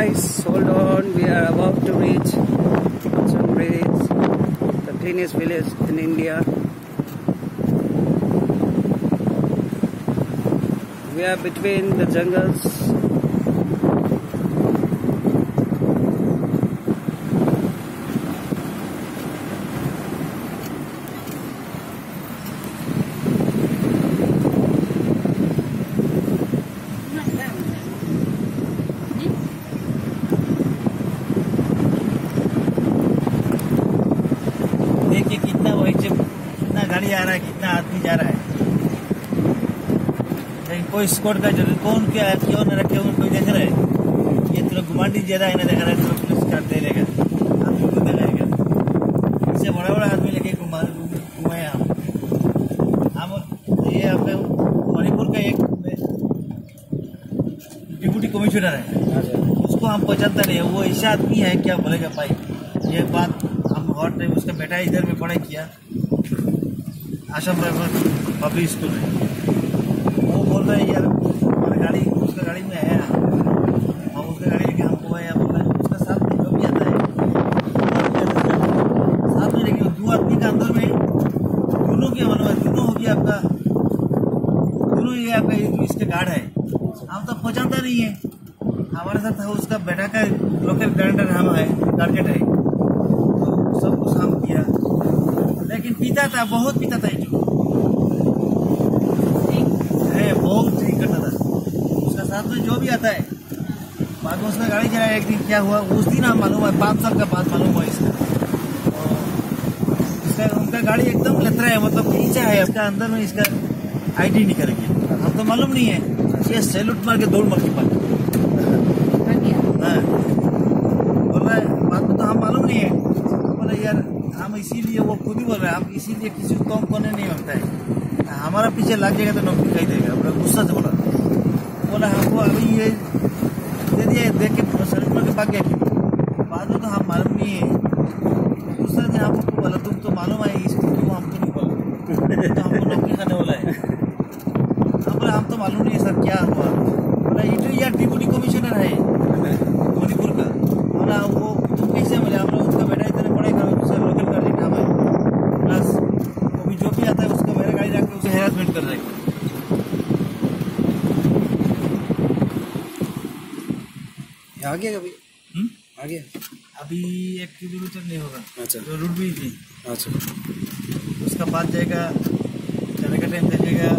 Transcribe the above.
Guys, hold on. We are about to reach the cleanest village in India. We are between the jungles. गाड़ी आ रहा है, कितना आदमी जा रहा है। लेकिन कोई स्कॉट का ज़रूरत कौन क्या क्यों न रखे कोई देख रहा है। ये तो गुमांडी ज़्यादा इन्हें देख रहा है तो पुलिस का दे लेगा आदमी को देगा। इससे बड़ा बड़ा आदमी लेके घुमा घुमाए हम। हम ये अपने मणिपुर का एक डिप्यूटी कमिश्नर है। उसको हम पहचानता नहीं है। वो ऐसा आदमी है, क्या बोलेगा भाई? ये बात हम और टाइम उसका बेटा इधर में पढ़ाई किया। आशम पब्लिक स्कूल में वो बोल रहे हैं, यार, हमारी गाड़ी, उसका गाड़ी में है, हम उसका गाड़ी लेके हमको है? बोल रहे उसका साथ में जो भी आता है, साथ में लेके दो आदमी का अंदर में, दोनों के मतलब दोनों हो गया आपका, दोनों ये आपका ये इसके गार्ड है। हम तो पहचानता नहीं है। हमारे साथ उसका बेटा का, लोकल ग्राइंडर हम है टारगेट है तो सब कुछ हम किया लेकिन पीता था बहुत पीता था जो। है बहुत ठीक करता था। उसका साथ में जो भी आता है बाद में उसका गाड़ी चलाया एक दिन क्या हुआ? उस दिन हम मालूम है पाँच साल का बाद मालूम हुआ इसका। इसका उनका गाड़ी एकदम लतरा है मतलब नीचा है। इसका अंदर में इसका आईडी नहीं करेंगे हम तो मालूम नहीं है ये सैल्यूट मार के दौड़ मार के पास हाँ। बोल रहा है बात में तो हम मालूम नहीं है बोले यार हम इसीलिए वो खुद ही बोल रहे हैं, हम इसीलिए किसी को कम करने नहीं होता है। हमारा पीछे लग जाएगा तो नौकरी खाई देगा बोला गुस्सा से बोला। बोला, हमको अभी ये दे दिया देख के सड़क के भाग गया बाद में तो हम मालूम नहीं है। गुस्सा से हमको बोला, तुम तो मालूम है इसको तुम हमको नहीं बोला। तो हमको नौकरी खाने वाला है। हम बोला, हम तो मालूम नहीं है सर, क्या हुआ बोला ये तो यार डिप्यूटी कमिश्नर है मणिपुर का बोला वो तुम कैसे बोले हम लोग उसका बेटा इतने पढ़ाई करो दूसरा लोकल गाड़ी काम है प्लस वो भी जो भी आता है उसका मेरा गाड़ी रख के उसे हेरासमेंट कर रहे हैं आगे अभी आ गया अभी एक किलोमीटर नहीं होगा। अच्छा। तो रुट भी थी। अच्छा। उसका बाद जाएगा जाने का टाइम जाएगा